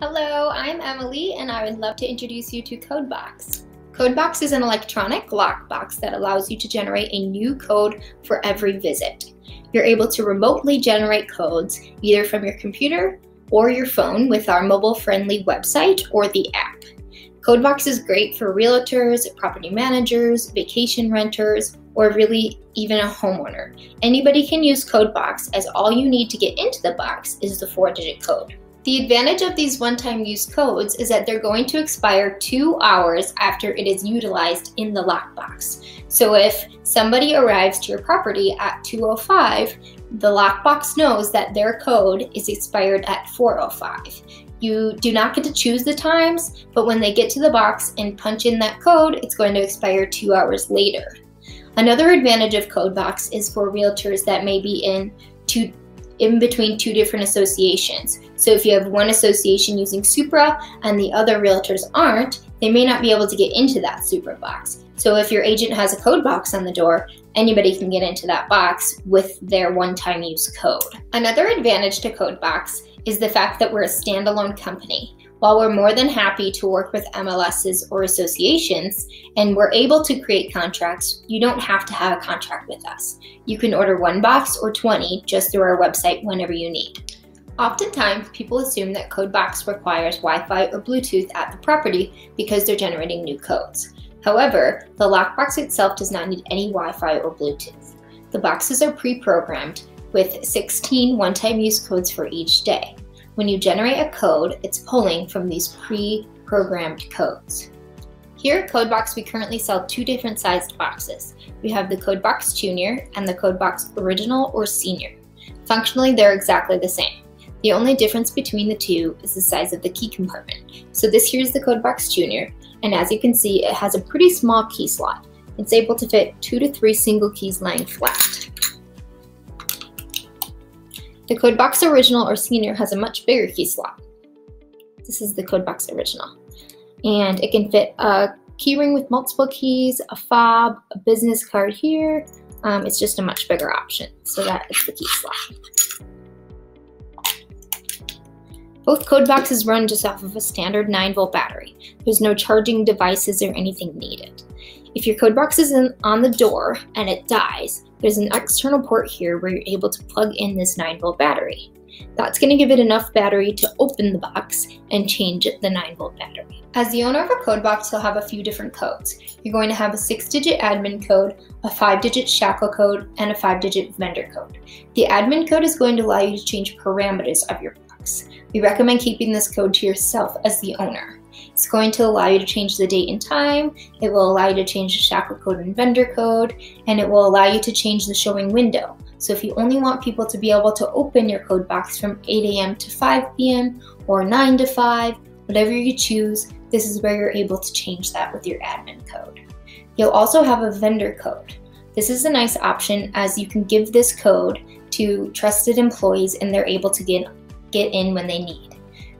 Hello, I'm Emilee and I would love to introduce you to CodeBox. CodeBox is an electronic lockbox that allows you to generate a new code for every visit. You're able to remotely generate codes either from your computer or your phone with our mobile friendly website or the app. CodeBox is great for realtors, property managers, vacation renters, or really even a homeowner. Anybody can use CodeBox as all you need to get into the box is the four digit code. The advantage of these one-time use codes is that they're going to expire two hours after it is utilized in the lockbox. So if somebody arrives to your property at 205, the lockbox knows that their code is expired at 405. You do not get to choose the times, but when they get to the box and punch in that code, it's going to expire two hours later. Another advantage of CodeBox is for realtors that may be in two in between two different associations. So if you have one association using Supra and the other realtors aren't, they may not be able to get into that Supra box. So if your agent has a code box on the door, anybody can get into that box with their one-time use code. Another advantage to CodeBox is the fact that we're a standalone company. While we're more than happy to work with MLSs or associations and we're able to create contracts, you don't have to have a contract with us. You can order one box or 20 just through our website whenever you need. Oftentimes, people assume that CodeBox requires Wi Fi or Bluetooth at the property because they're generating new codes. However, the lockbox itself does not need any Wi Fi or Bluetooth. The boxes are pre programmed with 16 one time use codes for each day. When you generate a code, it's pulling from these pre-programmed codes. Here at CodeBox, we currently sell two different sized boxes. We have the CodeBox Junior and the CodeBox Original or Senior. Functionally, they're exactly the same. The only difference between the two is the size of the key compartment. So this here is the CodeBox Junior, and as you can see, it has a pretty small key slot. It's able to fit two to three single keys lying flat. The CodeBox Original or Senior has a much bigger key slot. This is the CodeBox Original. And it can fit a keyring with multiple keys, a fob, a business card here. Um, it's just a much bigger option. So that is the key slot. Both code boxes run just off of a standard 9 volt battery. There's no charging devices or anything needed. If your code box is in, on the door and it dies, there's an external port here where you're able to plug in this 9 volt battery. That's going to give it enough battery to open the box and change the 9 volt battery. As the owner of a code box, you'll have a few different codes. You're going to have a 6 digit admin code, a 5 digit shackle code, and a 5 digit vendor code. The admin code is going to allow you to change parameters of your box. We recommend keeping this code to yourself as the owner. It's going to allow you to change the date and time, it will allow you to change the shackle code and vendor code, and it will allow you to change the showing window. So if you only want people to be able to open your code box from 8 a.m. to 5 p.m. or 9 to 5, whatever you choose, this is where you're able to change that with your admin code. You'll also have a vendor code. This is a nice option as you can give this code to trusted employees and they're able to get, get in when they need.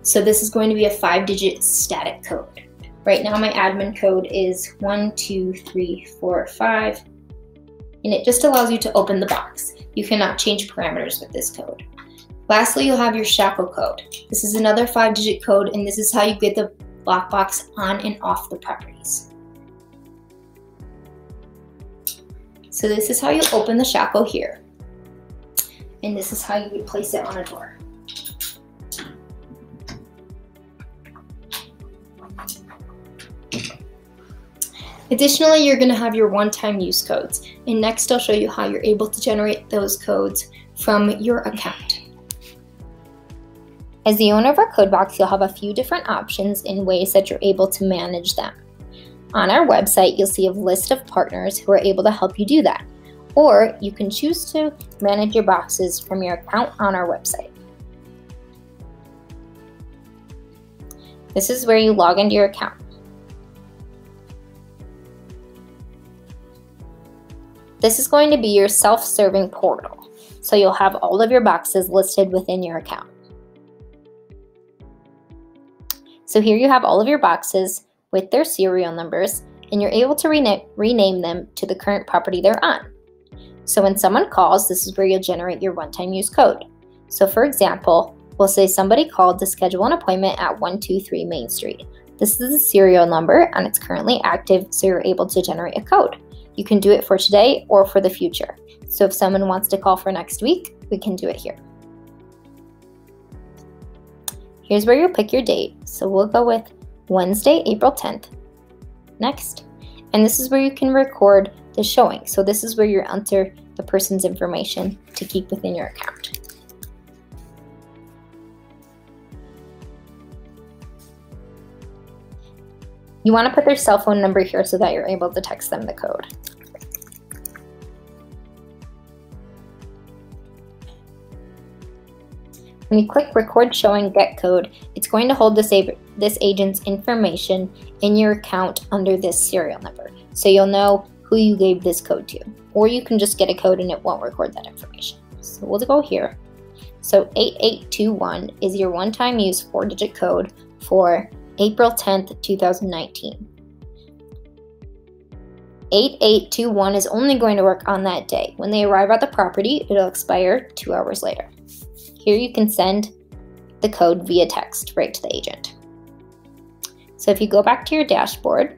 So this is going to be a five digit static code. Right now my admin code is one, two, three, four, five, and it just allows you to open the box. You cannot change parameters with this code. Lastly, you'll have your shackle code. This is another five digit code and this is how you get the lockbox on and off the properties. So this is how you open the shackle here. And this is how you would place it on a door. Additionally, you're going to have your one-time use codes. And next I'll show you how you're able to generate those codes from your account. As the owner of our code box, you'll have a few different options in ways that you're able to manage them. On our website, you'll see a list of partners who are able to help you do that. Or you can choose to manage your boxes from your account on our website. This is where you log into your account. This is going to be your self-serving portal. So you'll have all of your boxes listed within your account. So here you have all of your boxes with their serial numbers and you're able to rena rename them to the current property they're on. So when someone calls, this is where you'll generate your one-time use code. So for example, we'll say somebody called to schedule an appointment at 123 Main Street. This is a serial number and it's currently active, so you're able to generate a code. You can do it for today or for the future. So if someone wants to call for next week, we can do it here. Here's where you'll pick your date. So we'll go with Wednesday, April 10th. Next. And this is where you can record the showing. So this is where you enter the person's information to keep within your account. You want to put their cell phone number here so that you're able to text them the code. When you click record showing get code, it's going to hold this, this agent's information in your account under this serial number. So you'll know who you gave this code to. Or you can just get a code and it won't record that information. So we'll go here. So 8821 is your one-time use four-digit code for April 10th, 2019. 8821 is only going to work on that day. When they arrive at the property, it'll expire two hours later. Here you can send the code via text right to the agent. So if you go back to your dashboard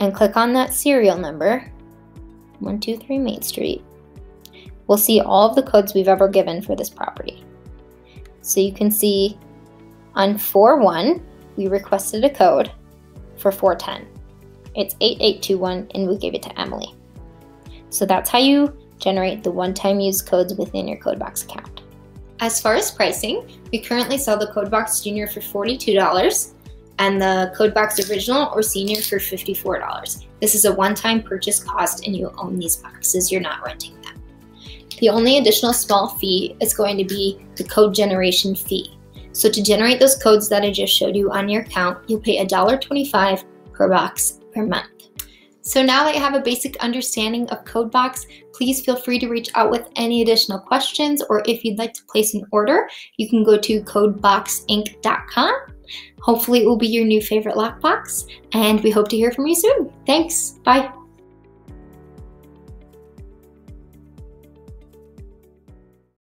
and click on that serial number, 123 Main Street, we'll see all of the codes we've ever given for this property. So you can see on 4-1, we requested a code for 410. It's 8821 and we gave it to Emilee. So that's how you generate the one-time use codes within your CodeBox account. As far as pricing, we currently sell the CodeBox Junior for $42 and the CodeBox Original or Senior for $54. This is a one-time purchase cost and you own these boxes, you're not renting. The only additional small fee is going to be the code generation fee. So to generate those codes that I just showed you on your account, you'll pay $1.25 per box per month. So now that you have a basic understanding of CodeBox, please feel free to reach out with any additional questions or if you'd like to place an order, you can go to codeboxinc.com. Hopefully it will be your new favorite lockbox and we hope to hear from you soon. Thanks. Bye.